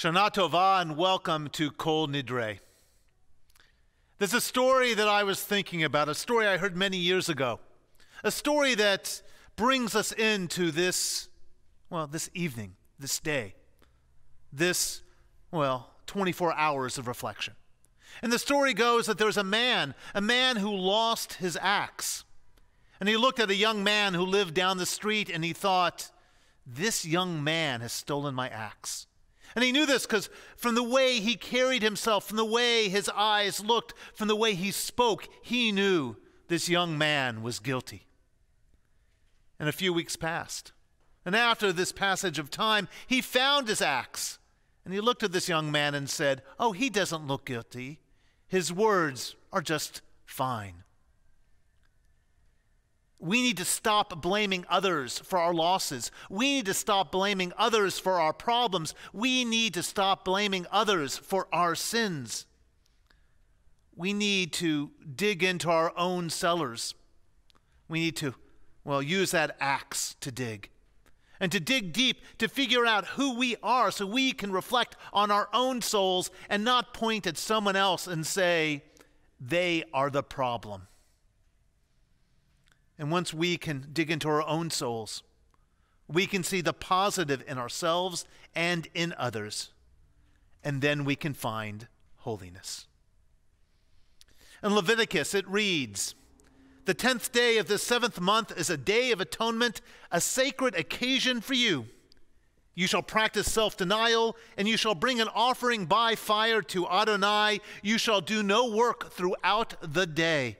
Shana Tova and welcome to Kol Nidre. There's a story that I was thinking about, a story I heard many years ago, a story that brings us into this, well, this evening, this day, this, well, 24 hours of reflection. And the story goes that there's a man, a man who lost his axe. And he looked at a young man who lived down the street and he thought, This young man has stolen my axe. And he knew this because from the way he carried himself, from the way his eyes looked, from the way he spoke, he knew this young man was guilty. And a few weeks passed. And after this passage of time, he found his axe. And he looked at this young man and said, Oh, he doesn't look guilty. His words are just fine. We need to stop blaming others for our losses. We need to stop blaming others for our problems. We need to stop blaming others for our sins. We need to dig into our own cellars. We need to, well, use that axe to dig and to dig deep to figure out who we are so we can reflect on our own souls and not point at someone else and say, they are the problem. And once we can dig into our own souls, we can see the positive in ourselves and in others, and then we can find holiness. In Leviticus, it reads The tenth day of the seventh month is a day of atonement, a sacred occasion for you. You shall practice self denial, and you shall bring an offering by fire to Adonai. You shall do no work throughout the day.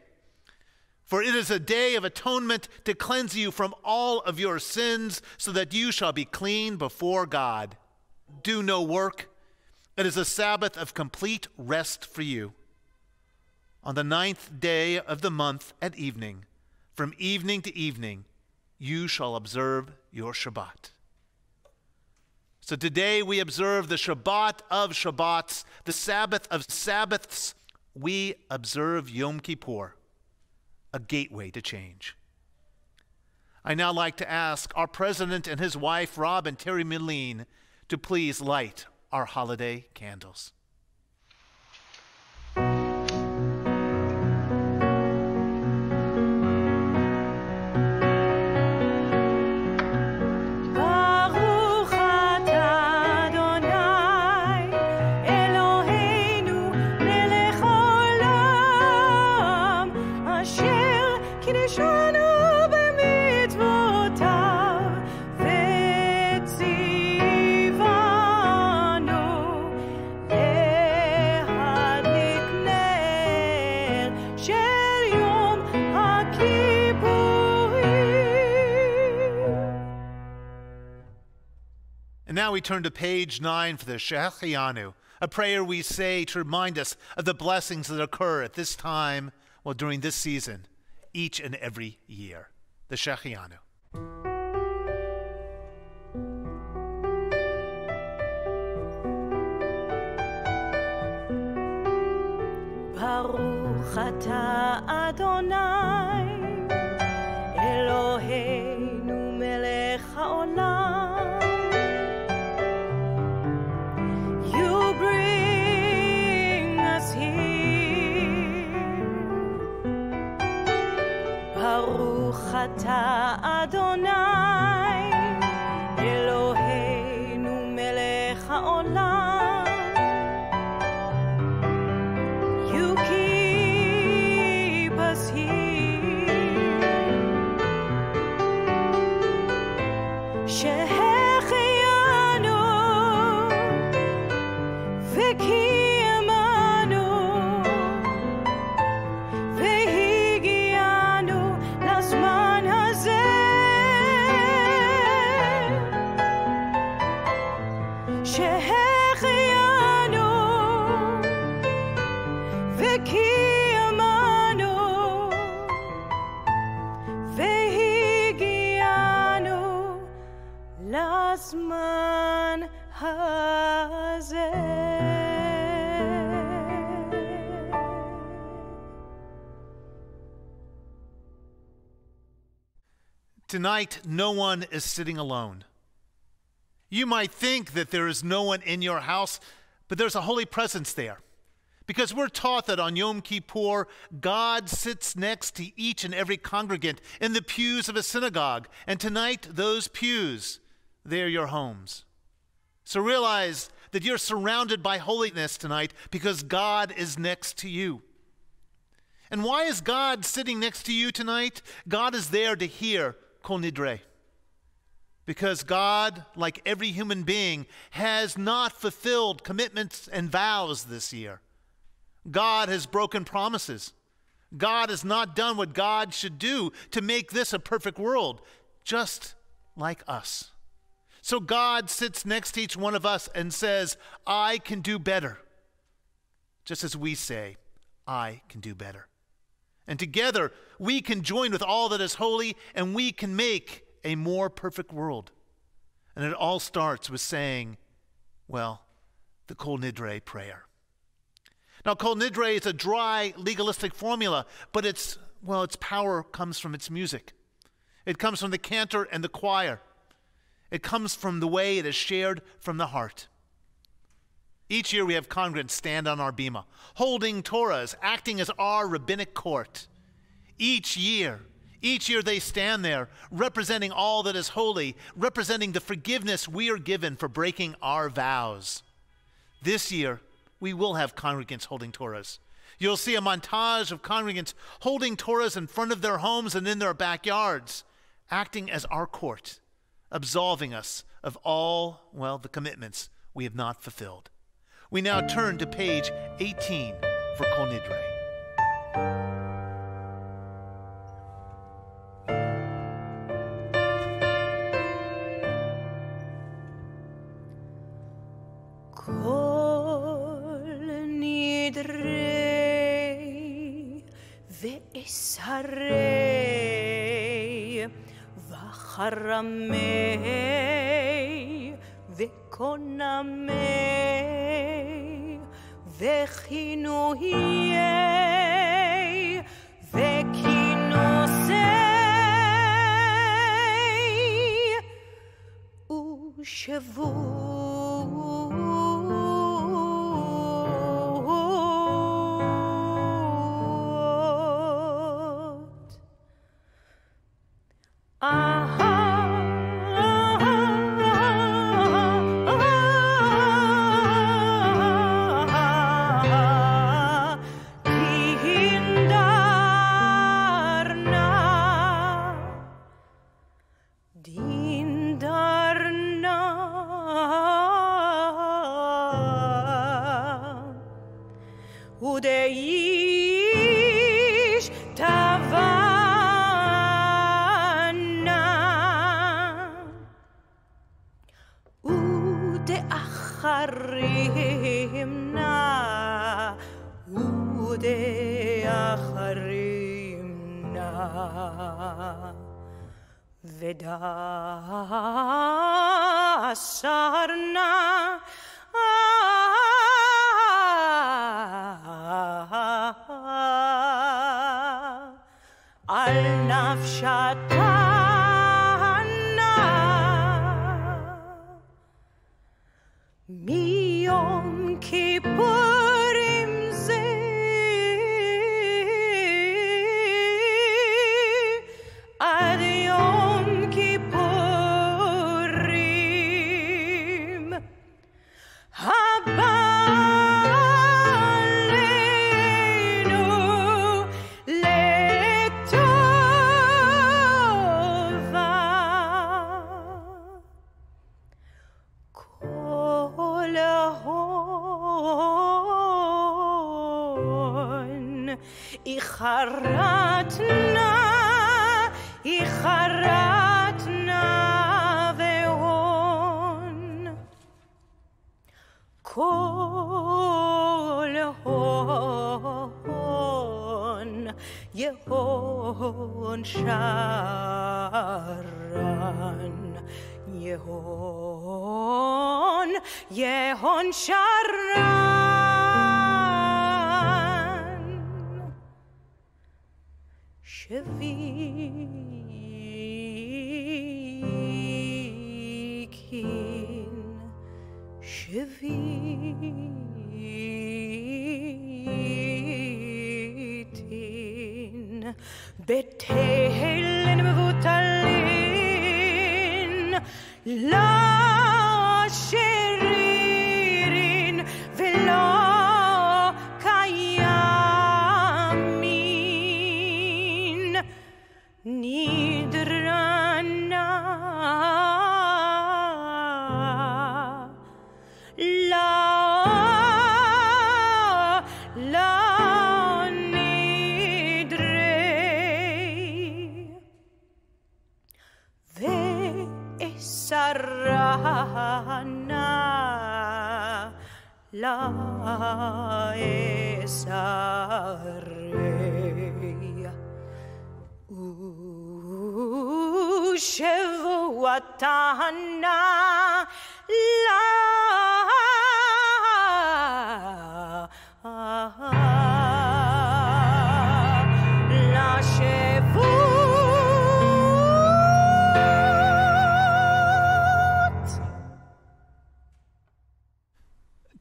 For it is a day of atonement to cleanse you from all of your sins, so that you shall be clean before God. Do no work. It is a Sabbath of complete rest for you. On the ninth day of the month at evening, from evening to evening, you shall observe your Shabbat. So today we observe the Shabbat of Shabbats, the Sabbath of Sabbaths. We observe Yom Kippur a gateway to change. I now like to ask our president and his wife, Rob and Terry Milleen, to please light our holiday candles. Now we turn to page nine for the Shehecheyanu, a prayer we say to remind us of the blessings that occur at this time, well, during this season, each and every year. The Shehecheyanu. Baruch Adonai I don't שהחיינו וקיימנו והגיענו לזמן הזה Tonight, no one is sitting alone. You might think that there is no one in your house, but there's a holy presence there. Because we're taught that on Yom Kippur, God sits next to each and every congregant in the pews of a synagogue. And tonight, those pews, they're your homes. So realize that you're surrounded by holiness tonight because God is next to you. And why is God sitting next to you tonight? God is there to hear Kol Nidre. Because God, like every human being, has not fulfilled commitments and vows this year. God has broken promises. God has not done what God should do to make this a perfect world, just like us. So God sits next to each one of us and says, I can do better. Just as we say, I can do better. And together, we can join with all that is holy and we can make a more perfect world. And it all starts with saying, well, the Kol Nidre prayer. Now, Kol Nidre is a dry, legalistic formula, but its, well, its power comes from its music. It comes from the cantor and the choir. It comes from the way it is shared from the heart. Each year we have congregants stand on our bima, holding Torahs, acting as our rabbinic court. Each year, each year they stand there, representing all that is holy, representing the forgiveness we are given for breaking our vows. This year, we will have congregants holding Torahs. You'll see a montage of congregants holding Torahs in front of their homes and in their backyards, acting as our court, absolving us of all, well, the commitments we have not fulfilled. We now turn to page 18 for Kol Nidre. ואסרי וחרמי וקונמי וכינויי וכינוסי ושבועות.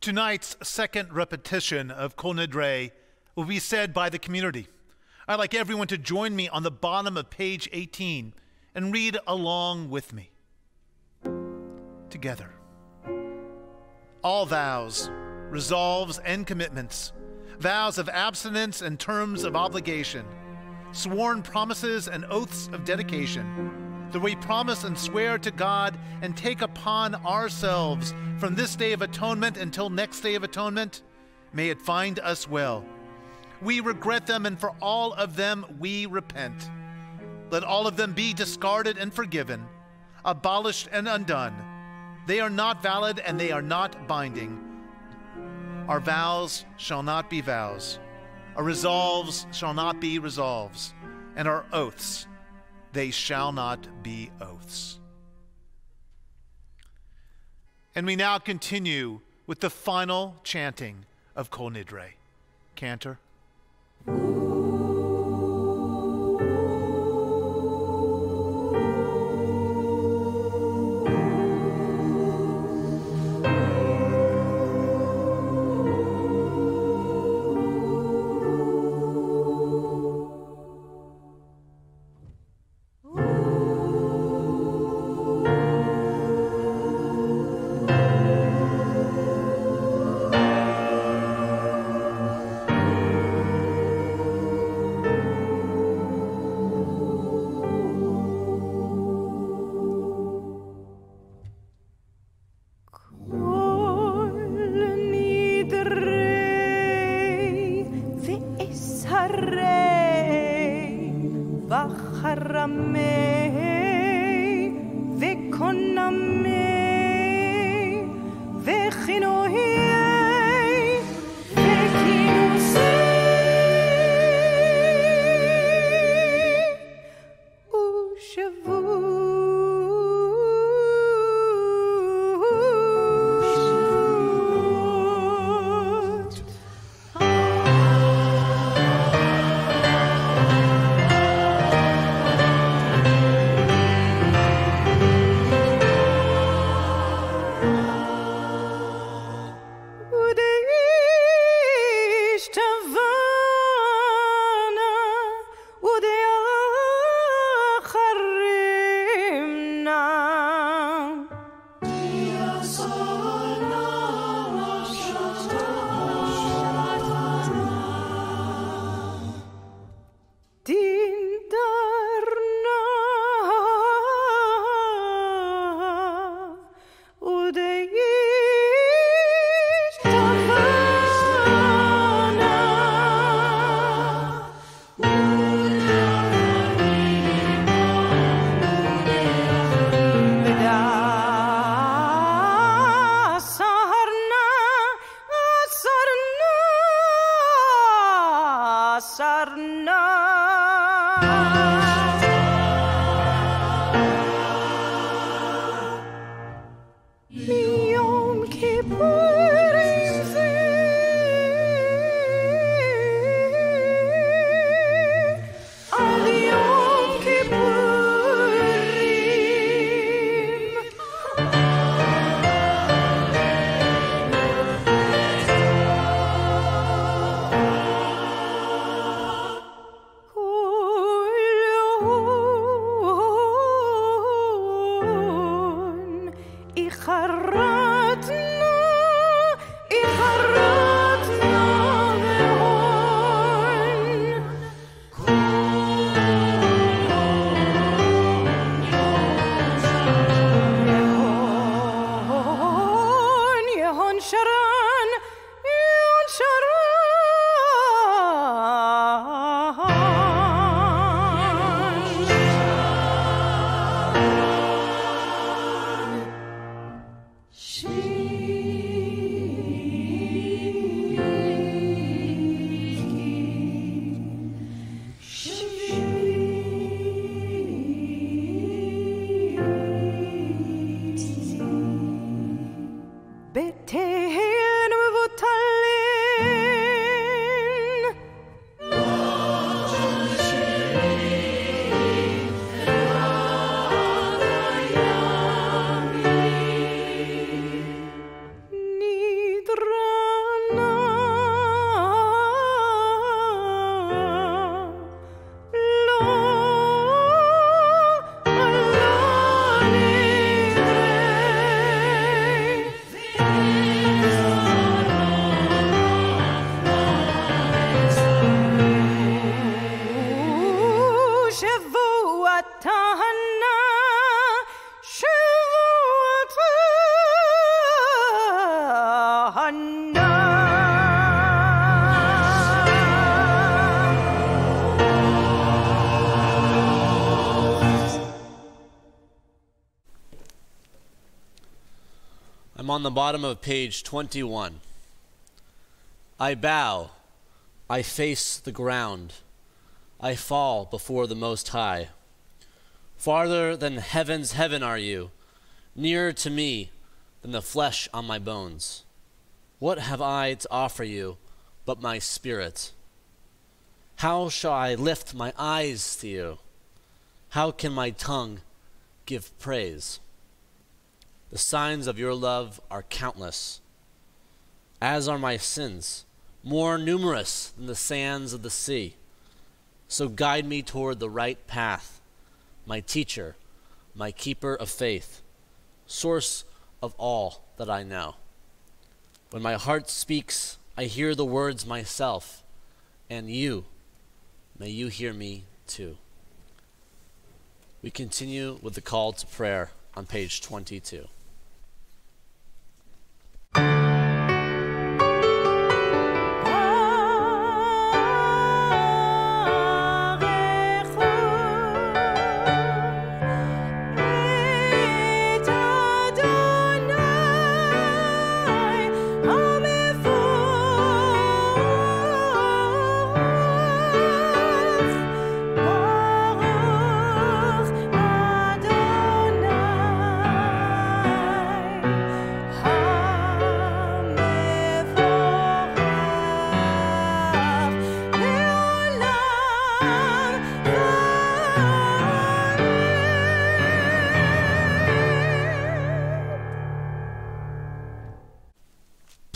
Tonight's second repetition of Kol Nidre will be said by the community. I'd like everyone to join me on the bottom of page 18 and read along with me. Together. All vows, resolves, and commitments, vows of abstinence and terms of obligation, sworn promises and oaths of dedication, that we promise and swear to God and take upon ourselves from this day of atonement until next day of atonement, may it find us well. We regret them, and for all of them we repent. Let all of them be discarded and forgiven, abolished and undone. They are not valid and they are not binding. Our vows shall not be vows, our resolves shall not be resolves, and our oaths, they shall not be oaths. And we now continue with the final chanting of Kol Nidre. Cantor. I'm on the bottom of page 21. I bow, I face the ground, I fall before the Most High. Farther than heaven's heaven are you, nearer to me than the flesh on my bones. What have I to offer you but my spirit? How shall I lift my eyes to you? How can my tongue give praise? The signs of your love are countless, as are my sins, more numerous than the sands of the sea. So guide me toward the right path, my teacher, my keeper of faith, source of all that I know. When my heart speaks, I hear the words myself, and you, may you hear me too. We continue with the call to prayer on page 22.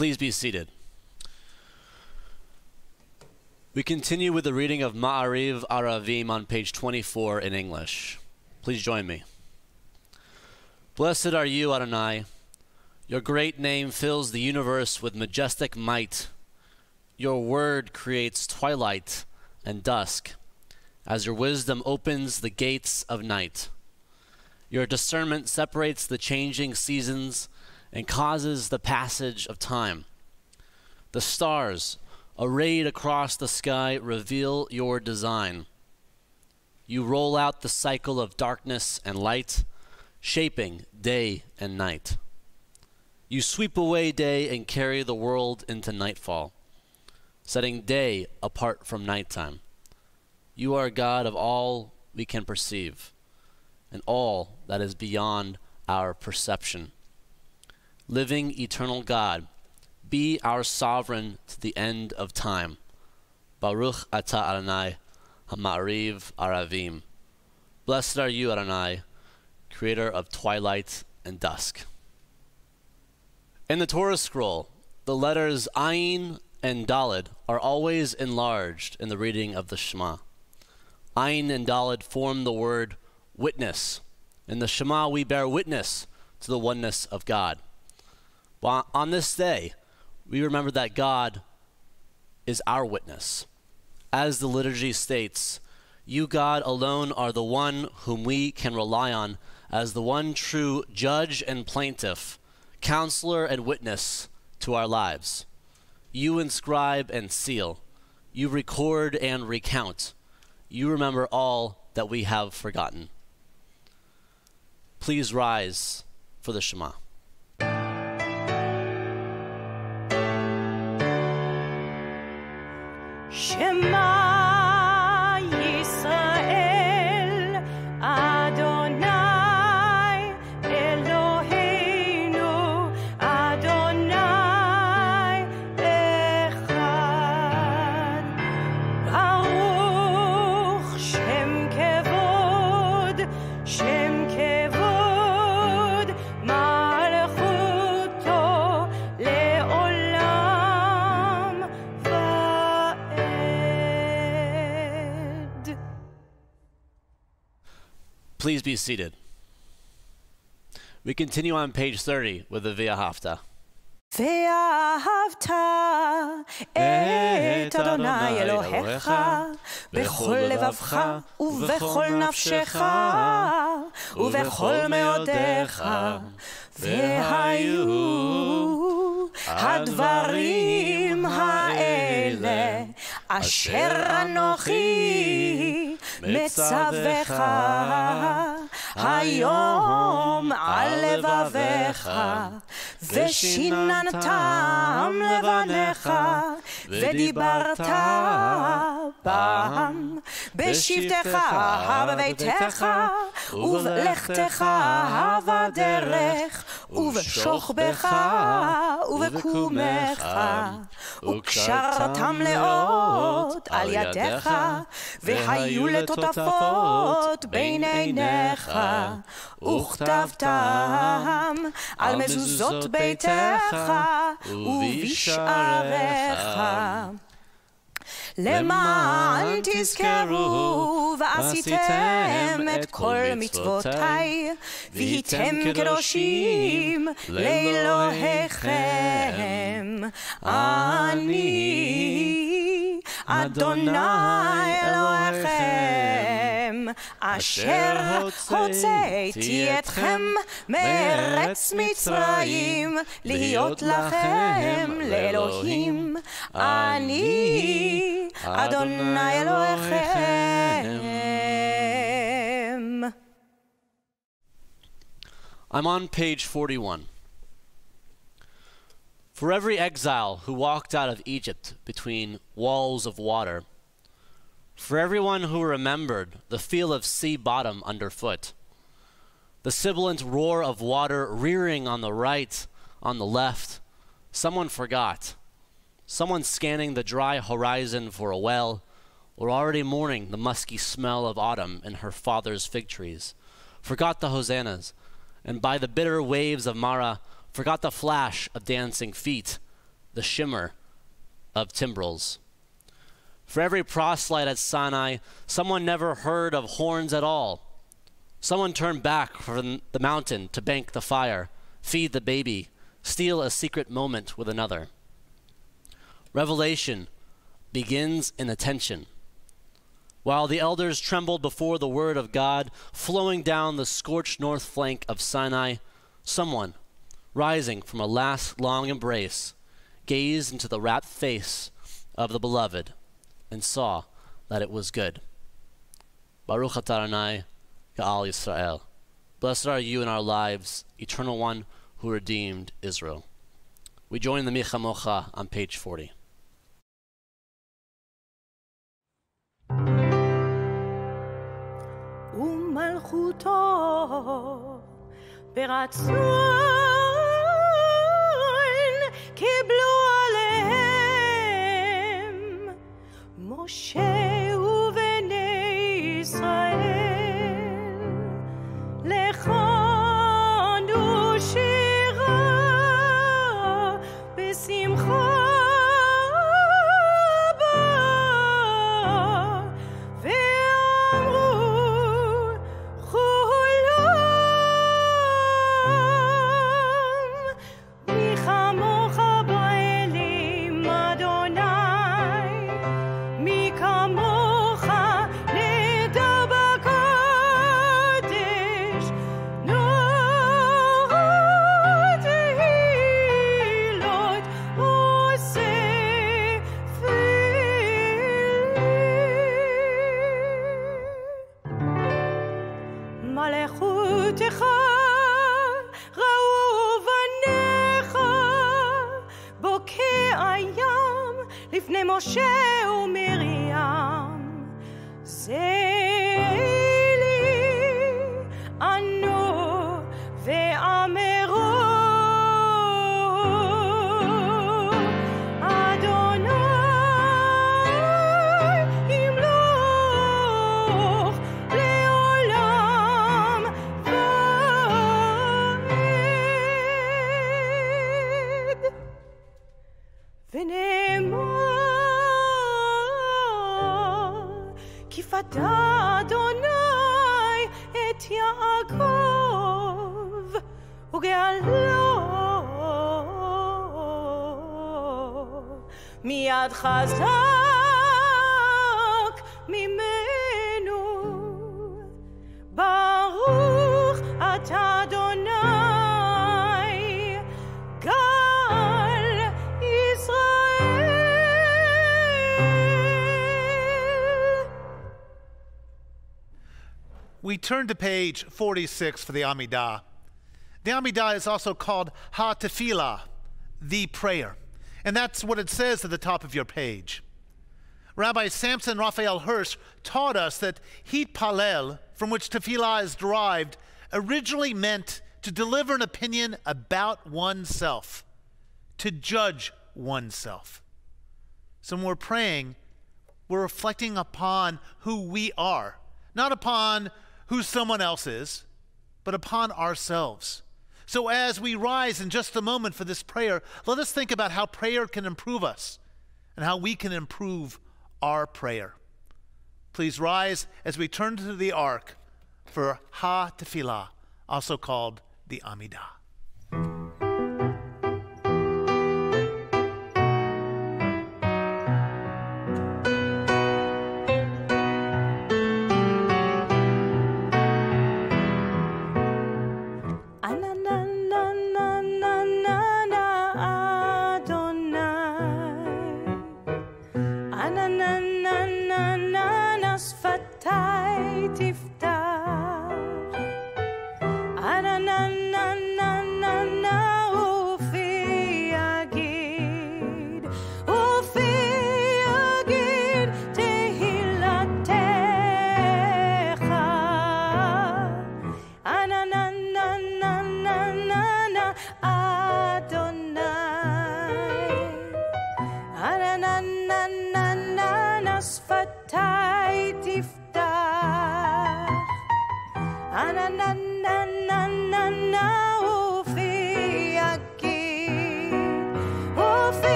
Please be seated. We continue with the reading of Ma'ariv Aravim on page 24 in English. Please join me. Blessed are you, Adonai. Your great name fills the universe with majestic might. Your word creates twilight and dusk, as your wisdom opens the gates of night. Your discernment separates the changing seasons and causes the passage of time. The stars, arrayed across the sky, reveal your design. You roll out the cycle of darkness and light, shaping day and night. You sweep away day and carry the world into nightfall, setting day apart from nighttime. You are God of all we can perceive and all that is beyond our perception living eternal God, be our sovereign to the end of time. Baruch atah Adonai, Hamariv Aravim. Blessed are you, Adonai, creator of twilight and dusk. In the Torah scroll, the letters Ayin and Dalid are always enlarged in the reading of the Shema. Ayin and Dalid form the word witness. In the Shema, we bear witness to the oneness of God. Well, on this day, we remember that God is our witness. As the liturgy states, you, God, alone are the one whom we can rely on as the one true judge and plaintiff, counselor and witness to our lives. You inscribe and seal. You record and recount. You remember all that we have forgotten. Please rise for the Shema. please be seated. We continue on page 30 with the V'ahavta. Via Hafta, et Adonai Elohecha, bechol levavcha, uvechol nafshecha, uvechol meodecha, vehayu hadvarim ha'ele, asher anochi, מצווך היום על לבביך ושיננתם לבניך ודיברת בם בשבתך בביתך ובלכתך בדרך ובשוכבך ובקומך וקשרתם לאות על ידיך והיו לטוטפות בין עיניך. וכתבתם על מזוזות ביתך ובשעריך למען תזכרו ועשיתם את כל מצוותיי והייתם קדושים לאלוהיכם אני אדוני אלוהיכם אשר הוצאתי אתכם מארץ מצרים להיות לכם לאלוהים אני אדוני אלוהיכם I'm on page 41. For every exile who walked out of Egypt between walls of water, for everyone who remembered the feel of sea bottom underfoot, the sibilant roar of water rearing on the right, on the left, someone forgot. Someone scanning the dry horizon for a well, or already mourning the musky smell of autumn in her father's fig trees, forgot the hosannas, and by the bitter waves of Mara, forgot the flash of dancing feet, the shimmer of timbrels. For every proselyte at Sinai, someone never heard of horns at all. Someone turned back from the mountain to bank the fire, feed the baby, steal a secret moment with another. Revelation begins in attention. While the elders trembled before the word of God flowing down the scorched north flank of Sinai, someone, rising from a last long embrace, gazed into the rapt face of the beloved and saw that it was good. Baruch Ataranai Ga'al Yisrael. Blessed are you in our lives, Eternal One who redeemed Israel. We join the Mi Chamocha on page 40. ומלכותו ברצון חזק ממנו ברוך אתה אדוני גל ישראל We turn to page 46 for the Amidah. The Amidah is also called Ha Tefillah, the prayer. And that's what it says at the top of your page. Rabbi Samson Raphael Hirsch taught us that Hit Palel, from which tefillah is derived, originally meant to deliver an opinion about oneself, to judge oneself. So when we're praying, we're reflecting upon who we are, not upon who someone else is, but upon ourselves. So as we rise in just a moment for this prayer, let us think about how prayer can improve us and how we can improve our prayer. Please rise as we turn to the ark for Ha Tefillah, also called the Amidah.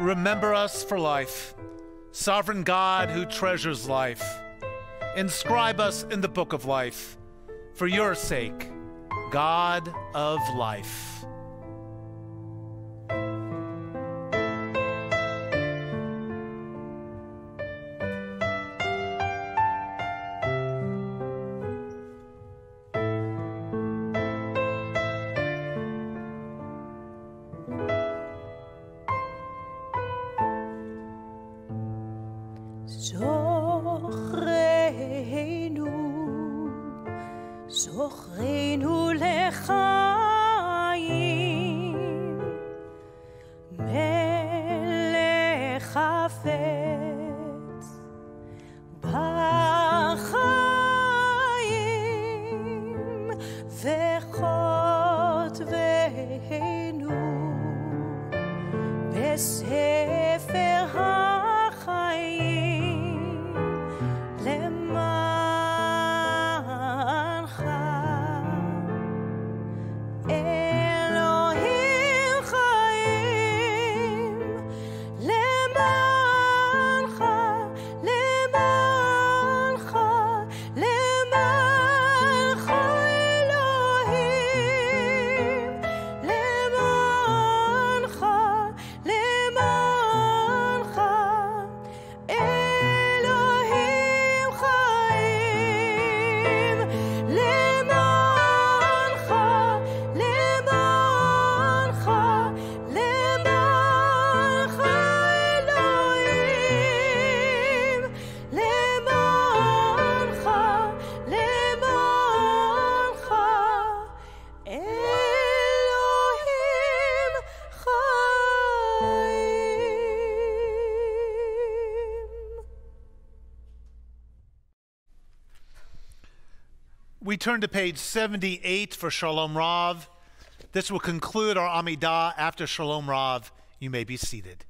Remember us for life. Sovereign God who treasures life. Inscribe us in the book of life. For your sake, God of life. We turn to page 78 for Shalom Rav. This will conclude our Amidah. After Shalom Rav, you may be seated.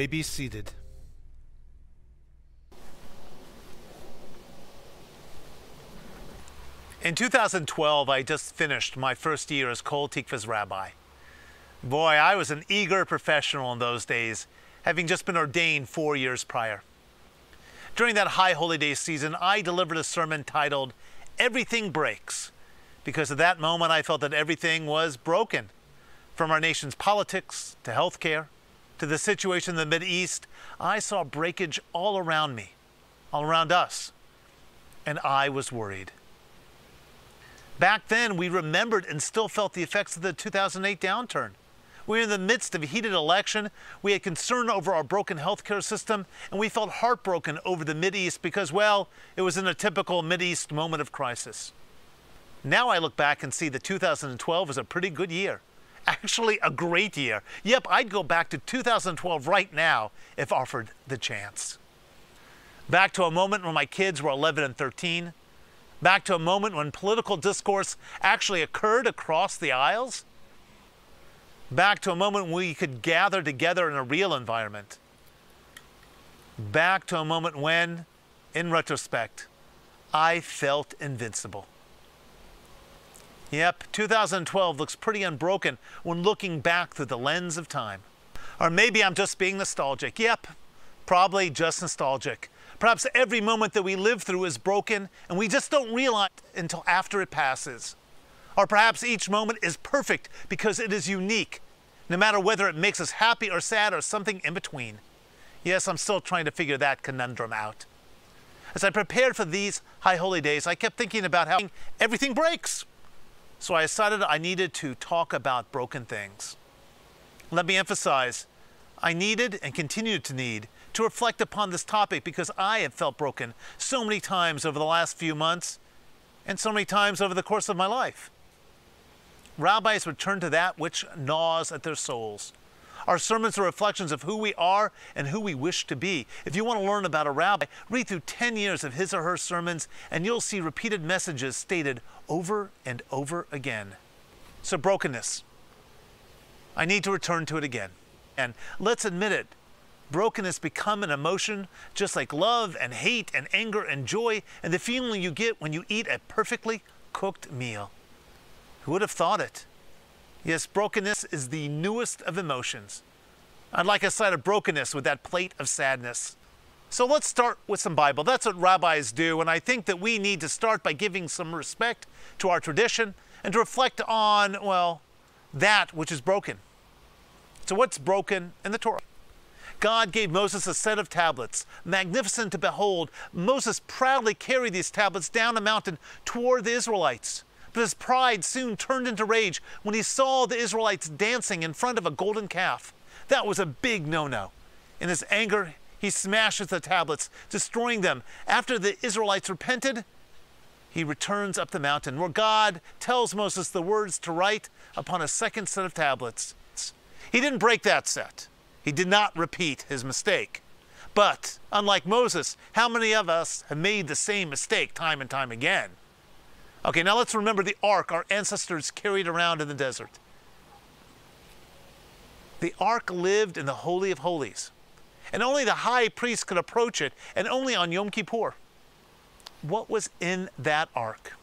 May be seated. In 2012, I just finished my first year as Kol Tikvah's rabbi. Boy, I was an eager professional in those days, having just been ordained four years prior. During that high holy day season, I delivered a sermon titled Everything Breaks, because at that moment I felt that everything was broken. From our nation's politics to healthcare to the situation in the Mideast, I saw breakage all around me, all around us, and I was worried. Back then, we remembered and still felt the effects of the 2008 downturn. We were in the midst of a heated election. We had concern over our broken healthcare system, and we felt heartbroken over the Mideast because, well, it was in a typical Mideast moment of crisis. Now I look back and see that 2012 was a pretty good year. Actually, a great year. Yep, I'd go back to 2012 right now if offered the chance. Back to a moment when my kids were 11 and 13 back to a moment when political discourse actually occurred across the aisles, back to a moment when we could gather together in a real environment, back to a moment when, in retrospect, I felt invincible. Yep, 2012 looks pretty unbroken when looking back through the lens of time. Or maybe I'm just being nostalgic. Yep, probably just nostalgic. Perhaps every moment that we live through is broken and we just don't realize until after it passes. Or perhaps each moment is perfect because it is unique, no matter whether it makes us happy or sad or something in between. Yes, I'm still trying to figure that conundrum out. As I prepared for these high holy days, I kept thinking about how everything breaks. So I decided I needed to talk about broken things. Let me emphasize, I needed and continue to need to reflect upon this topic because I have felt broken so many times over the last few months and so many times over the course of my life. Rabbis return to that which gnaws at their souls. Our sermons are reflections of who we are and who we wish to be. If you want to learn about a rabbi, read through 10 years of his or her sermons, and you'll see repeated messages stated over and over again. So, brokenness. I need to return to it again. And let's admit it, Brokenness become an emotion just like love and hate and anger and joy and the feeling you get when you eat a perfectly cooked meal. Who would have thought it? Yes, brokenness is the newest of emotions. I'd like a side of brokenness with that plate of sadness. So let's start with some Bible. That's what rabbis do, and I think that we need to start by giving some respect to our tradition and to reflect on, well, that which is broken. So, what's broken in the Torah? God gave Moses a set of tablets, magnificent to behold. Moses proudly carried these tablets down a mountain toward the Israelites. But his pride soon turned into rage when he saw the Israelites dancing in front of a golden calf. That was a big no no. In his anger, he smashes the tablets, destroying them. After the Israelites repented, he returns up the mountain where God tells Moses the words to write upon a second set of tablets. He didn't break that set. He did not repeat his mistake. But, unlike Moses, how many of us have made the same mistake time and time again? Okay, now let's remember the ark our ancestors carried around in the desert. The ark lived in the Holy of Holies, and only the high priest could approach it, and only on Yom Kippur. What was in that ark?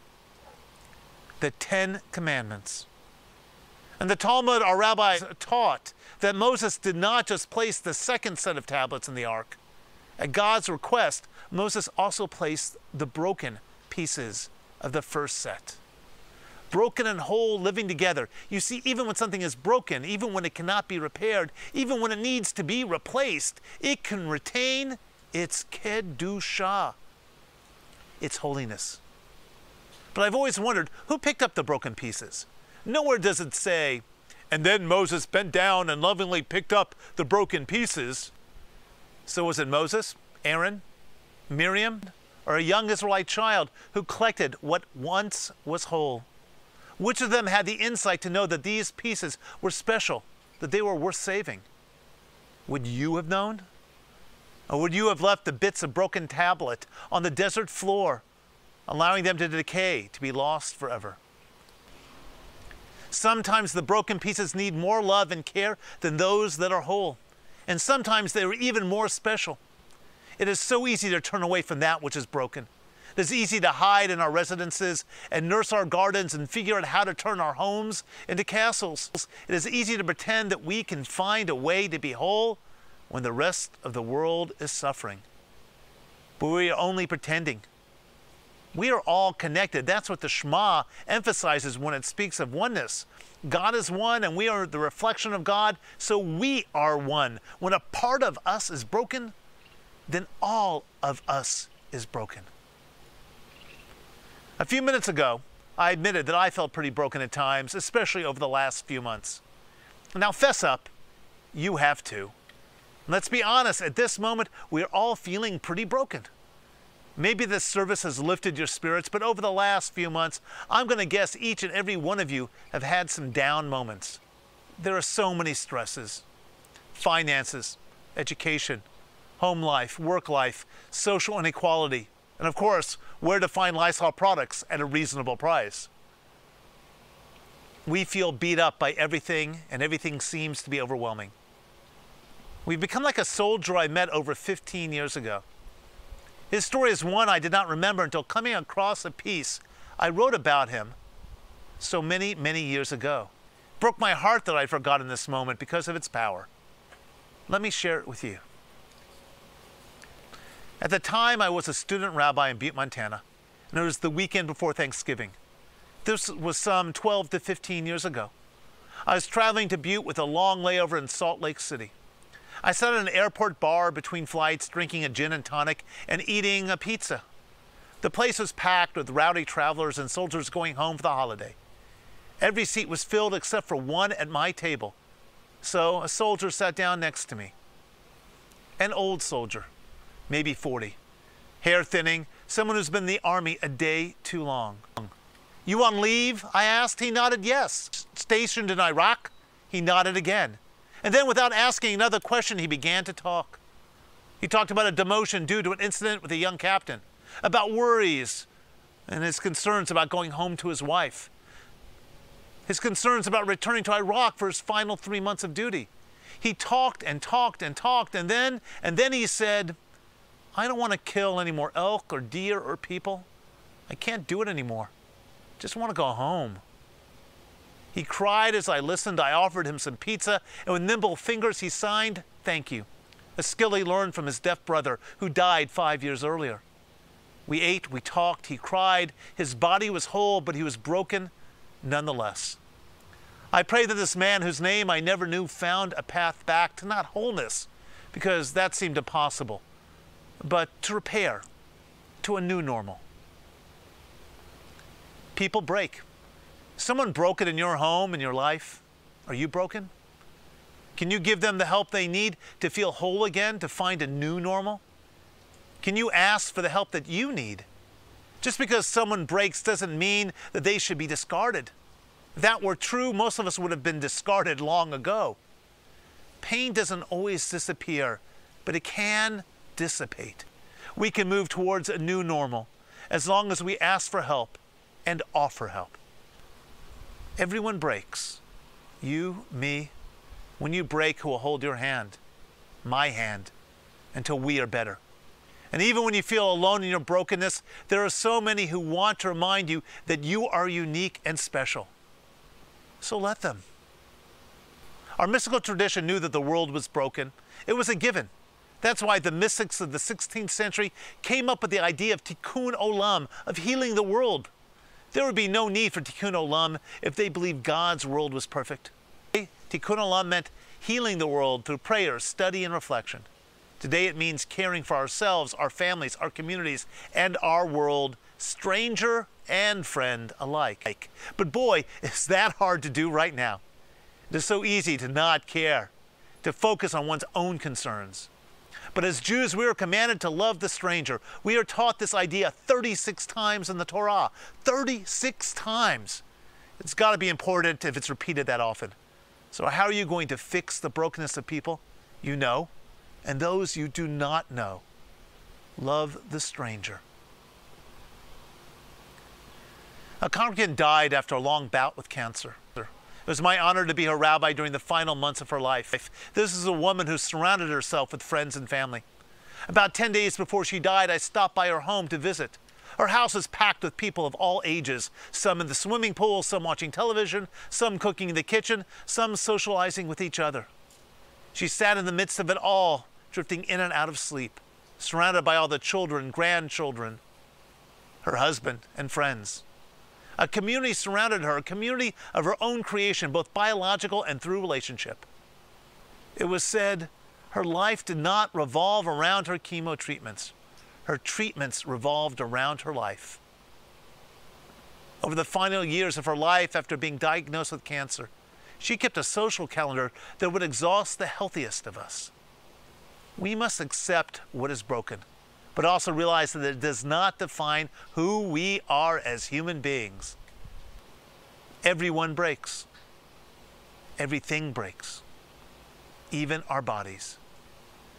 The Ten Commandments. And the Talmud, our rabbis taught that Moses did not just place the second set of tablets in the ark. At God's request, Moses also placed the broken pieces of the first set. Broken and whole living together. You see, even when something is broken, even when it cannot be repaired, even when it needs to be replaced, it can retain its kedusha, its holiness. But I've always wondered who picked up the broken pieces? Nowhere does it say, and then Moses bent down and lovingly picked up the broken pieces. So was it Moses, Aaron, Miriam, or a young Israelite child who collected what once was whole? Which of them had the insight to know that these pieces were special, that they were worth saving? Would you have known? Or would you have left the bits of broken tablet on the desert floor, allowing them to decay, to be lost forever? Sometimes the broken pieces need more love and care than those that are whole. and sometimes they are even more special. It is so easy to turn away from that which is broken. It is easy to hide in our residences and nurse our gardens and figure out how to turn our homes into castles. It is easy to pretend that we can find a way to be whole when the rest of the world is suffering. But we are only pretending. We are all connected. That's what the Shema emphasizes when it speaks of oneness. God is one and we are the reflection of God, so we are one. When a part of us is broken, then all of us is broken. A few minutes ago, I admitted that I felt pretty broken at times, especially over the last few months. Now, fess up, you have too. Let's be honest, at this moment, we're all feeling pretty broken. Maybe this service has lifted your spirits, but over the last few months, I'm going to guess each and every one of you have had some down moments. There are so many stresses finances, education, home life, work life, social inequality, and of course, where to find Lysol products at a reasonable price. We feel beat up by everything, and everything seems to be overwhelming. We've become like a soldier I met over 15 years ago. His story is one I did not remember until coming across a piece I wrote about him so many, many years ago. It broke my heart that I'd forgotten this moment because of its power. Let me share it with you. At the time, I was a student rabbi in Butte, Montana, and it was the weekend before Thanksgiving. This was some 12 to 15 years ago. I was traveling to Butte with a long layover in Salt Lake City. I sat at an airport bar between flights, drinking a gin and tonic and eating a pizza. The place was packed with rowdy travelers and soldiers going home for the holiday. Every seat was filled except for one at my table. So a soldier sat down next to me. An old soldier maybe 40. Hair thinning, someone who's been in the army a day too long. You on leave? I asked. He nodded yes. Stationed in Iraq? He nodded again. And then, without asking another question, he began to talk. He talked about a demotion due to an incident with a young captain, about worries and his concerns about going home to his wife, his concerns about returning to Iraq for his final three months of duty. He talked and talked and talked, and then, and then he said, I don't want to kill any more elk or deer or people. I can't do it anymore. Just want to go home. He cried as I listened. I offered him some pizza, and with nimble fingers he signed, Thank you, a skill he learned from his deaf brother who died five years earlier. We ate, we talked, he cried. His body was whole, but he was broken nonetheless. I pray that this man, whose name I never knew, found a path back to not wholeness, because that seemed impossible but to repair to a new normal. People break. Someone broke it in your home, in your life. Are you broken? Can you give them the help they need to feel whole again, to find a new normal? Can you ask for the help that you need? Just because someone breaks doesn't mean that they should be discarded. If that were true, most of us would have been discarded long ago. Pain doesn't always disappear, but it can dissipate. We can move towards a new normal as long as we ask for help and offer help. Everyone breaks. You, me. When you break, who will hold your hand? My hand, until we are better. And even when you feel alone in your brokenness, there are so many who want to remind you that you are unique and special. So let them. Our mystical tradition knew that the world was broken. It was a given. That's why the mystics of the 16th century came up with the idea of tikkun olam, of healing the world. There would be no need for tikkun olam if they believed God's world was perfect. Tikkun olam meant healing the world through prayer, study, and reflection. Today it means caring for ourselves, our families, our communities, and our world, stranger and friend alike. But boy, is that hard to do right now. It is so easy to not care, to focus on one's own concerns. But as Jews, we are commanded to love the stranger. We are taught this idea 36 times in the Torah. 36 times. It's got to be important if it's repeated that often. So, how are you going to fix the brokenness of people you know and those you do not know? Love the stranger. A congregant died after a long bout with cancer. It was my honor to be her rabbi during the final months of her life. This is a woman who surrounded herself with friends and family. About 10 days before she died, I stopped by her home to visit. Her house is packed with people of all ages, some in the swimming pool, some watching television, some cooking in the kitchen, some socializing with each other. She sat in the midst of it all, drifting in and out of sleep, surrounded by all the children, grandchildren, her husband, and friends. A community surrounded her, a community of her own creation, both biological and through relationship. It was said her life did not revolve around her chemo treatments. Her treatments revolved around her life. Over the final years of her life after being diagnosed with cancer, she kept a social calendar that would exhaust the healthiest of us. We must accept what is broken but also realize that it does not define who we are as human beings. Everyone breaks. Everything breaks. Even our bodies.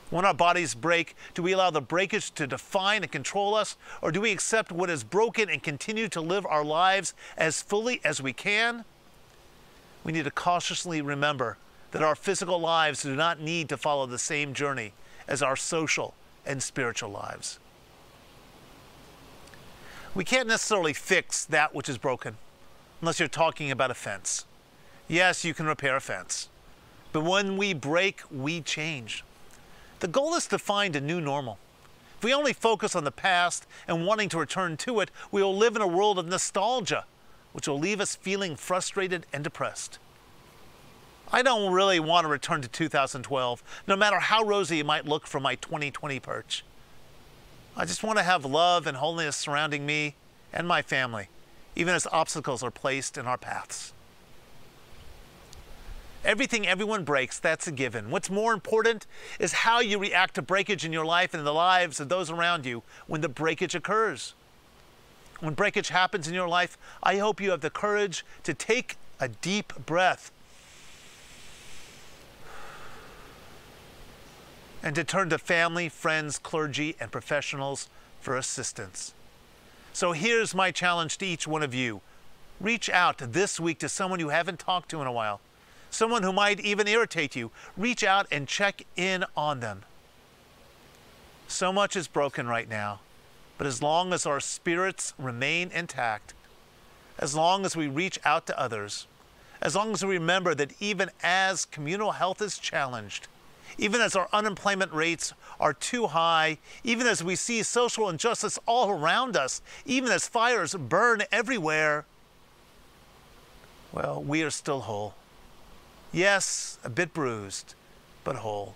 When our bodies break, do we allow the breakage to define and control us, or do we accept what is broken and continue to live our lives as fully as we can? We need to cautiously remember that our physical lives do not need to follow the same journey as our social and spiritual lives. We can't necessarily fix that which is broken unless you're talking about a fence. Yes, you can repair a fence, but when we break, we change. The goal is to find a new normal. If we only focus on the past and wanting to return to it, we will live in a world of nostalgia, which will leave us feeling frustrated and depressed. I don't really want to return to 2012, no matter how rosy it might look from my 2020 perch. I just want to have love and holiness surrounding me and my family, even as obstacles are placed in our paths. Everything everyone breaks, that's a given. What's more important is how you react to breakage in your life and the lives of those around you when the breakage occurs. When breakage happens in your life, I hope you have the courage to take a deep breath and to turn to family, friends, clergy, and professionals for assistance. So here's my challenge to each one of you. Reach out this week to someone you haven't talked to in a while, someone who might even irritate you. Reach out and check in on them. So much is broken right now, but as long as our spirits remain intact, as long as we reach out to others, as long as we remember that even as communal health is challenged, even as our unemployment rates are too high, even as we see social injustice all around us, even as fires burn everywhere, well, we are still whole. Yes, a bit bruised, but whole.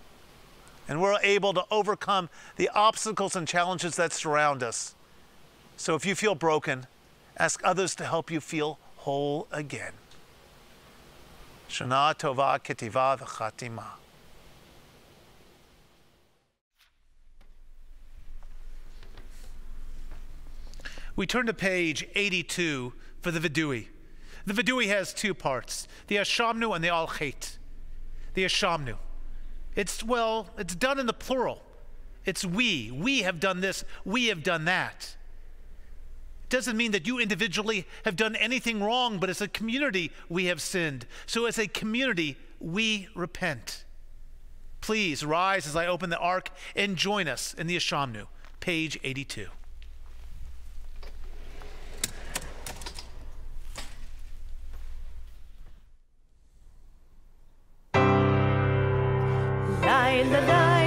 And we're able to overcome the obstacles and challenges that surround us. So if you feel broken, ask others to help you feel whole again. Shana Tova Ketiva V'Chatima. We turn to page 82 for the Vidui. The Vidui has two parts, the Ashamnu and the Al Khait. The Ashamnu. It's, well, it's done in the plural. It's we. We have done this. We have done that. It doesn't mean that you individually have done anything wrong, but as a community, we have sinned. So as a community, we repent. Please rise as I open the ark and join us in the Ashamnu, page 82. La the We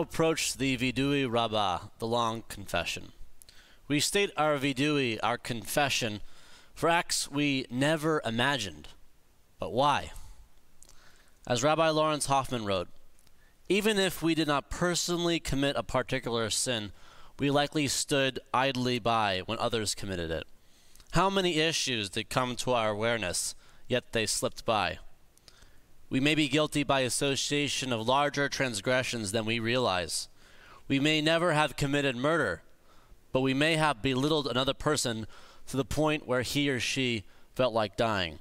approach the Vidui Rabbah, the long confession. We state our Vidui, our confession, for acts we never imagined. But why? As Rabbi Lawrence Hoffman wrote, even if we did not personally commit a particular sin, we likely stood idly by when others committed it. How many issues did come to our awareness, yet they slipped by? We may be guilty by association of larger transgressions than we realize. We may never have committed murder, but we may have belittled another person to the point where he or she felt like dying.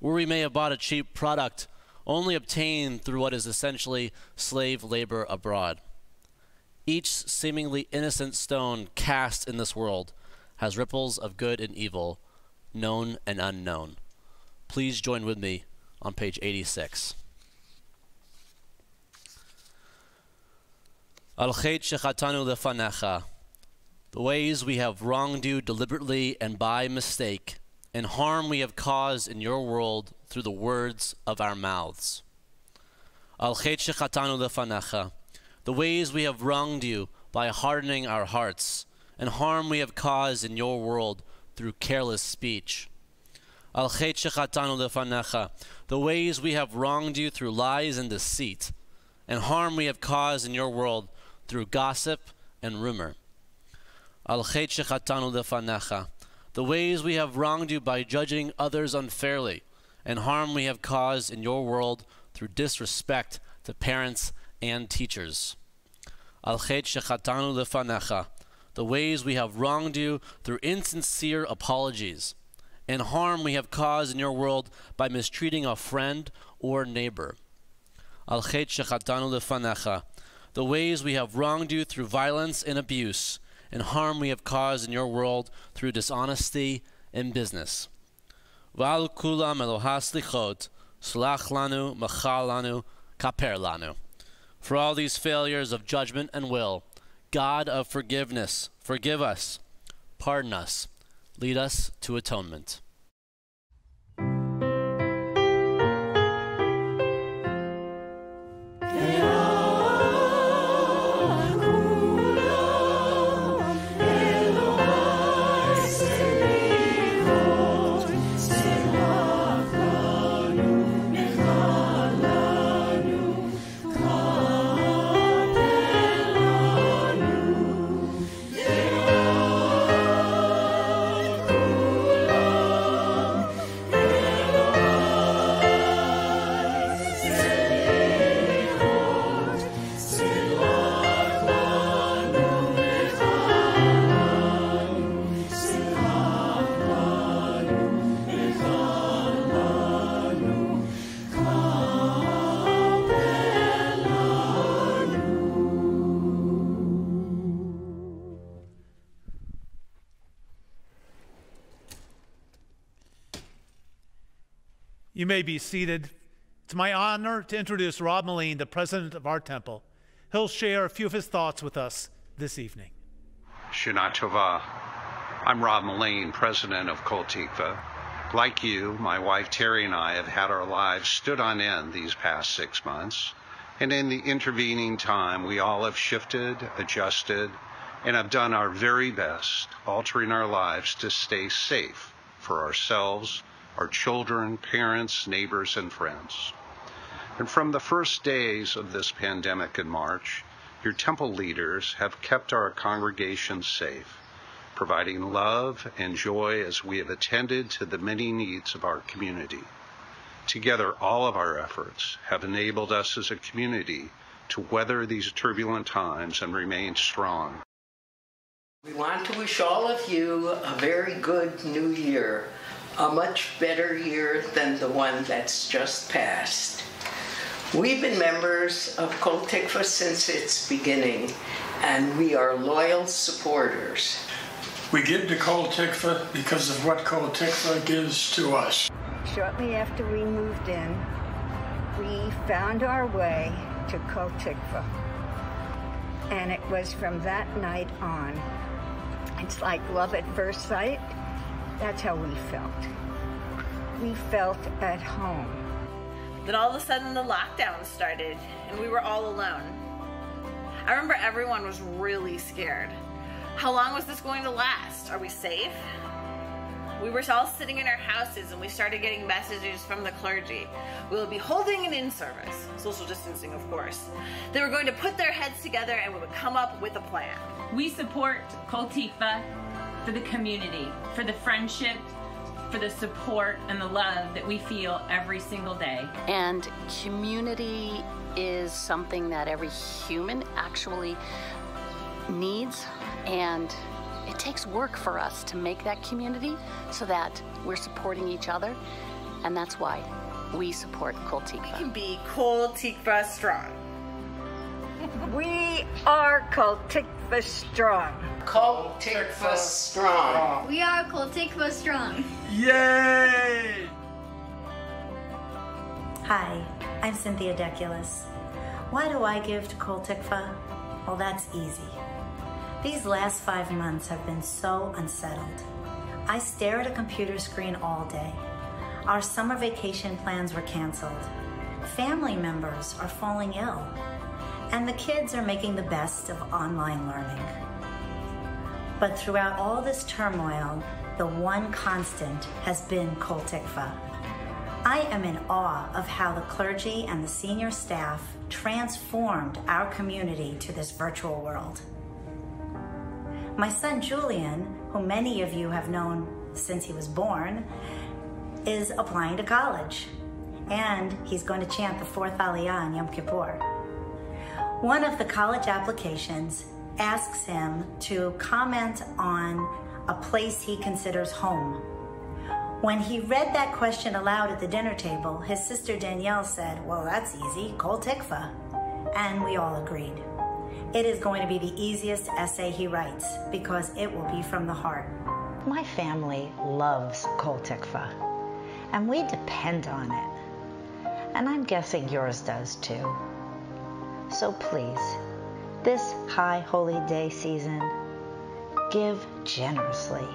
Or we may have bought a cheap product only obtained through what is essentially slave labor abroad. Each seemingly innocent stone cast in this world has ripples of good and evil, known and unknown. Please join with me on page 86. Al shechatanu lefanecha, the ways we have wronged you deliberately and by mistake, and harm we have caused in your world through the words of our mouths. Al shechatanu lefanecha, the ways we have wronged you by hardening our hearts, and harm we have caused in your world through careless speech. The ways we have wronged you through lies and deceit, and harm we have caused in your world through gossip and rumor. The ways we have wronged you by judging others unfairly, and harm we have caused in your world through disrespect to parents and teachers. The ways we have wronged you through insincere apologies and harm we have caused in your world by mistreating a friend or neighbor. Al the ways we have wronged you through violence and abuse, and harm we have caused in your world through dishonesty in business. Val kulam elohas lichot, slach lanu, machal lanu, kaper lanu. For all these failures of judgment and will, God of forgiveness, forgive us, pardon us, lead us to atonement. May be seated. It's my honor to introduce Rob Moline, the president of our temple. He'll share a few of his thoughts with us this evening. Shana Tova. I'm Rob Moline, president of Kol. Like you, my wife Terry and I have had our lives stood on end these past six months. And in the intervening time, we all have shifted, adjusted, and have done our very best, altering our lives to stay safe for ourselves our children, parents, neighbors, and friends. And from the first days of this pandemic in March, your temple leaders have kept our congregation safe, providing love and joy as we have attended to the many needs of our community. Together, all of our efforts have enabled us as a community to weather these turbulent times and remain strong. We want to wish all of you a very good new year a much better year than the one that's just passed. We've been members of Kol Tikvah since its beginning, and we are loyal supporters. We give to Kol Tikvah because of what Kol Tikvah gives to us. Shortly after we moved in, we found our way to Kol Tikvah. And it was from that night on. It's like love at first sight. That's how we felt. We felt at home. Then all of a sudden the lockdown started and we were all alone. I remember everyone was really scared. How long was this going to last? Are we safe? We were all sitting in our houses and we started getting messages from the clergy. We will be holding an in service, social distancing, of course. They were going to put their heads together and we would come up with a plan. We support Kol Tikvah for the community, for the friendship, for the support and the love that we feel every single day. And community is something that every human actually needs and it takes work for us to make that community so that we're supporting each other, and that's why we support Kol Tikvah. We can be Kol Tikvah strong. we are Kol Tikvah strong. Kol Tikvah strong. We are Kol Tikvah strong. Yay! Hi, I'm Cynthia Deculus. Why do I give to Kol Tikvah? Well, that's easy. These last five months have been so unsettled. I stare at a computer screen all day. Our summer vacation plans were canceled. Family members are falling ill. And the kids are making the best of online learning. But throughout all this turmoil, the one constant has been Kol Tikvah. I am in awe of how the clergy and the senior staff transformed our community to this virtual world. My son Julian, who many of you have known since he was born, is applying to college. And he's going to chant the fourth Aliyah on Yom Kippur. One of the college applications asks him to comment on a place he considers home. When he read that question aloud at the dinner table, his sister Danielle said, Well, that's easy, Kol Tikvah. And we all agreed. It is going to be the easiest essay he writes because it will be from the heart. My family loves Kol Tikvah, and we depend on it. And I'm guessing yours does too. So please, this high holy day season, give generously.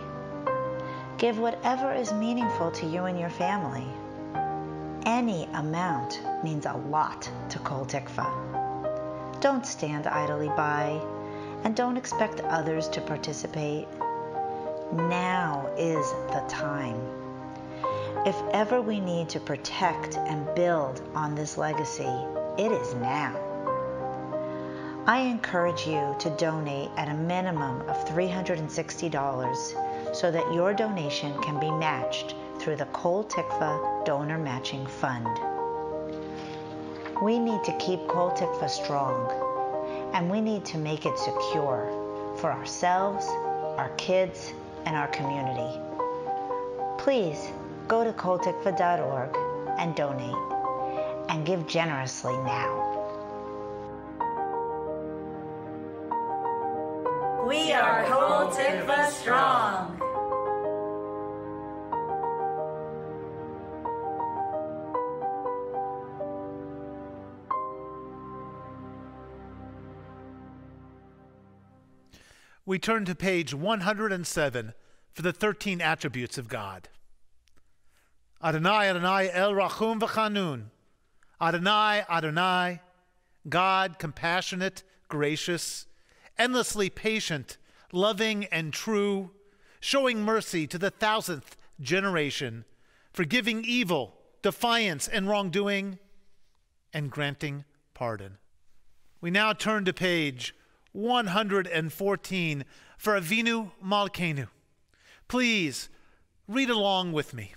Give whatever is meaningful to you and your family. Any amount means a lot to Kol Tikvah. Don't stand idly by and don't expect others to participate. Now is the time. If ever we need to protect and build on this legacy, it is now. I encourage you to donate at a minimum of $360 so that your donation can be matched through the Kol Tikvah Donor Matching Fund. We need to keep Kol Tikvah strong, and we need to make it secure for ourselves, our kids, and our community. Please go to koltikvah.org and donate, and give generously now. Kol Tikvah strong. we turn to page 107 for the 13 attributes of God. Adonai, Adonai, El Rachum v'Chanun. Adonai, Adonai, God, compassionate, gracious, endlessly patient, loving, and true, showing mercy to the thousandth generation, forgiving evil, defiance, and wrongdoing, and granting pardon. We now turn to page 114 for Avinu Malkeinu. Please read along with me.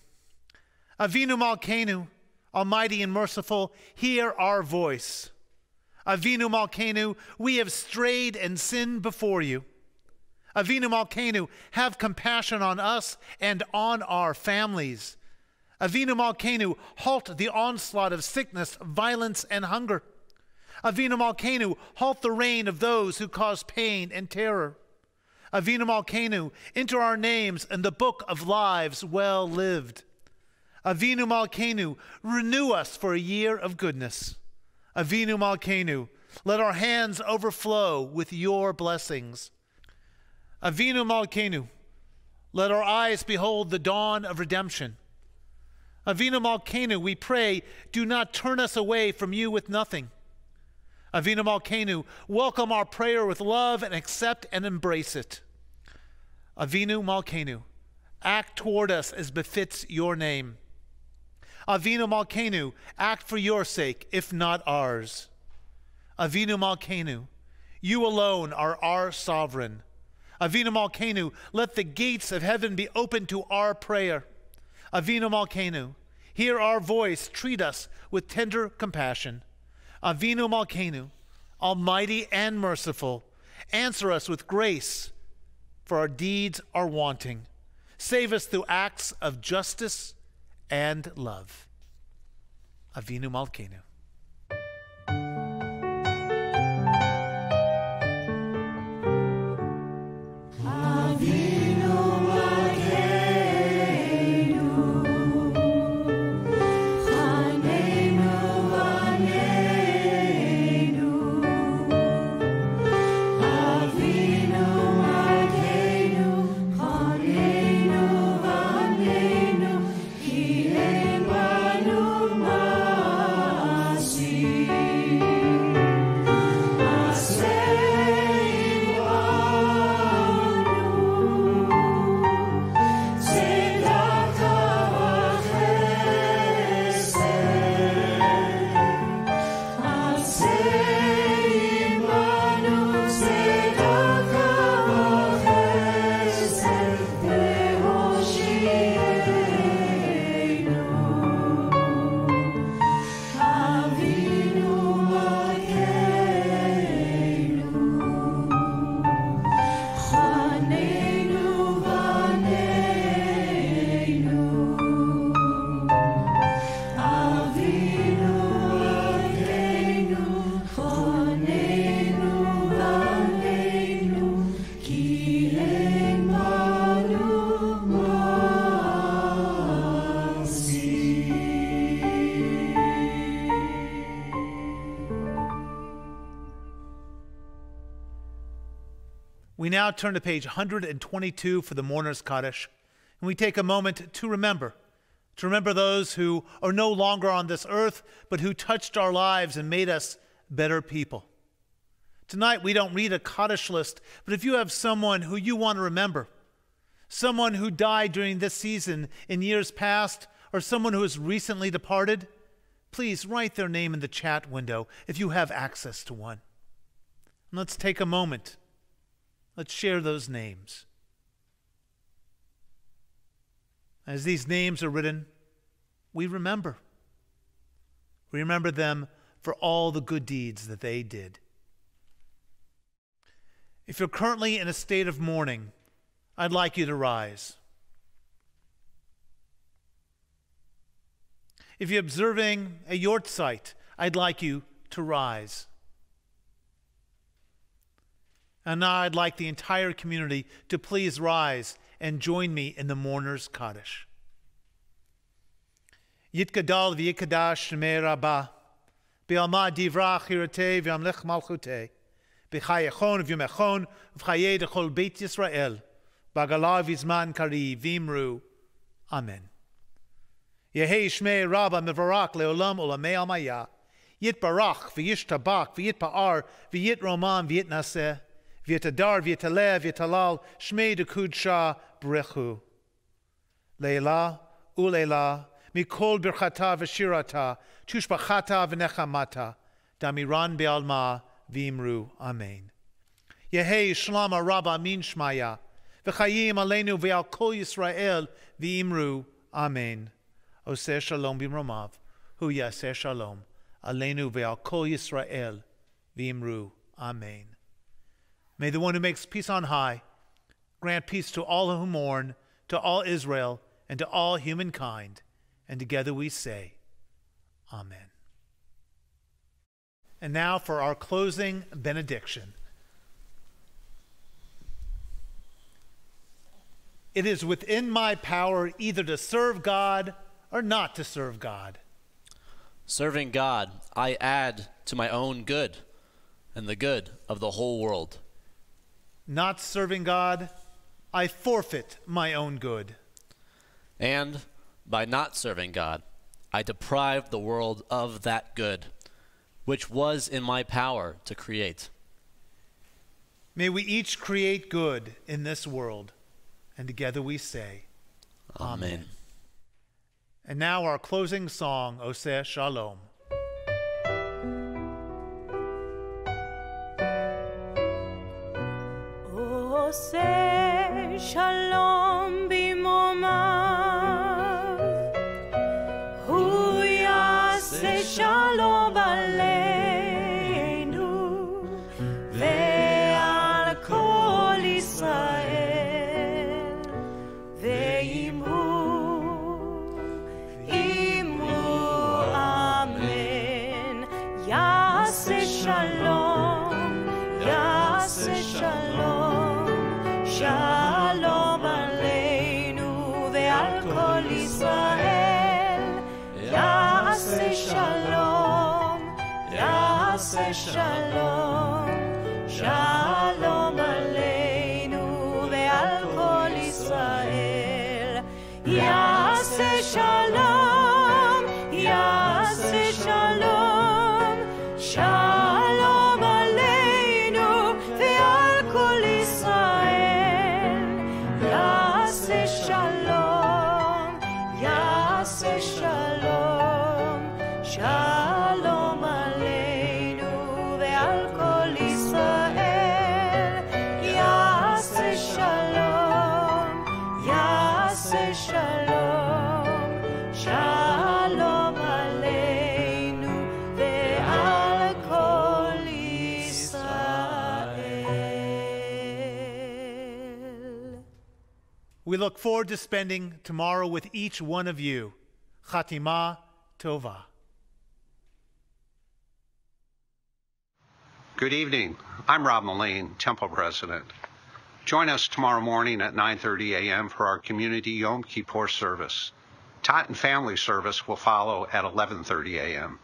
Avinu Malkeinu, Almighty and merciful, hear our voice. Avinu Malkeinu, we have strayed and sinned before you. Avinu Malkeinu, have compassion on us and on our families. Avinu Malkeinu, halt the onslaught of sickness, violence, and hunger. Avinu Malkeinu, halt the reign of those who cause pain and terror. Avinu Malkeinu, enter our names in the book of lives well lived. Avinu Malkenu, renew us for a year of goodness. Avinu Malkenu, let our hands overflow with your blessings. Avinu Malkenu, let our eyes behold the dawn of redemption. Avinu Malkenu, we pray, do not turn us away from you with nothing. Avinu Malkenu, welcome our prayer with love and accept and embrace it. Avinu Malkenu, act toward us as befits your name. Avinu Malkenu, act for your sake, if not ours. Avinu Malkenu, you alone are our sovereign. Avinu Malkenu, let the gates of heaven be open to our prayer. Avinu Malkenu, hear our voice, treat us with tender compassion. Avinu Malkenu, almighty and merciful, answer us with grace, for our deeds are wanting. Save us through acts of justice and love. Avinu Malkenu. Now turn to page 122 for the Mourner's Kaddish, and we take a moment to remember, to remember those who are no longer on this earth, but who touched our lives and made us better people. Tonight, we don't read a Kaddish list, but if you have someone who you want to remember, someone who died during this season in years past, or someone who has recently departed, please write their name in the chat window if you have access to one. And let's take a moment Let's share those names. As these names are written, we remember. We remember them for all the good deeds that they did. If you're currently in a state of mourning, I'd like you to rise. If you're observing a yahrzeit, I'd like you to rise. And now I'd like the entire community to please rise and join me in the mourner's Kaddish. Yitgadal v'yikadash shemei rabba, bi'alma divrach hirate v'amlech malchute, b'chayechon v'yumechon v'chaye dechol beit Yisrael, b'agala v'izman kari v'imru. Amen. Yehei shmei rabba mevarak leolam olamei almaya, yit barach v'yish tabak v'yit Vietadar, Vietaleh, Vietalal, Shmei de Kudsha, Brechu. Leila, Uleila, Mikol Birchata Veshirata, Tushbachata Venechamata, Damiran Bealma, Vimru, Amen. Yehei Shlama Rabba Min Shmaya, V'chayim Aleinu Ve'al Kol Yisrael, Vimru, Amen. Oseh Shalom Bimromav, Hu Yaseh Shalom, Aleinu Ve'al Kol Yisrael, Vimru, Amen. May the one who makes peace on high grant peace to all who mourn, to all Israel, and to all humankind. And together we say, Amen. And now for our closing benediction. It is within my power either to serve God or not to serve God? Serving God, I add to my own good and the good of the whole world. Not serving God, I forfeit my own good. And by not serving God, I deprive the world of that good, which was in my power to create. May we each create good in this world, and together we say, Amen. Amen. And now our closing song, Oseh Shalom. Oseh Shalom look forward to spending tomorrow with each one of you. Chatima Tova. Good evening. I'm Rob Mullane, Temple President. Join us tomorrow morning at 9:30 a.m. for our community Yom Kippur service. Tot and family service will follow at 11:30 a.m.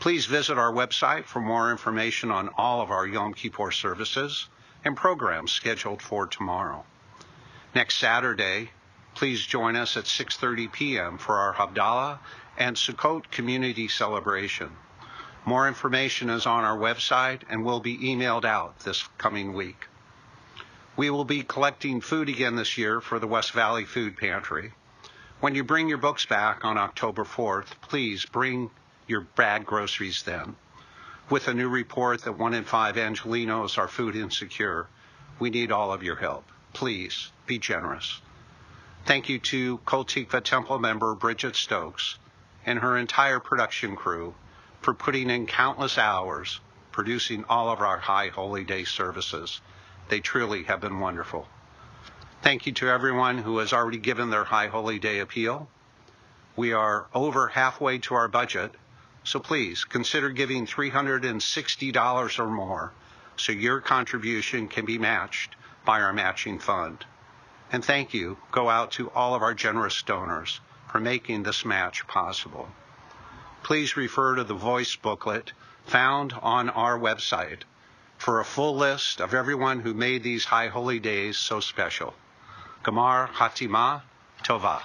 Please visit our website for more information on all of our Yom Kippur services and programs scheduled for tomorrow. Next Saturday, please join us at 6:30 p.m. for our Havdalah and Sukkot community celebration. More information is on our website and will be emailed out this coming week. We will be collecting food again this year for the West Valley Food Pantry. When you bring your books back on October 4th, please bring your bag groceries then. With a new report that one in five Angelenos are food insecure, we need all of your help. Please be generous. Thank you to Kol Temple member Bridget Stokes and her entire production crew for putting in countless hours producing all of our High Holy Day services. They truly have been wonderful. Thank you to everyone who has already given their High Holy Day appeal. We are over halfway to our budget, so please consider giving $360 or more so your contribution can be matched by our matching fund. And thank you go out to all of our generous donors for making this match possible. Please refer to the voice booklet found on our website for a full list of everyone who made these high holy days so special. Gamar Hatima Tova.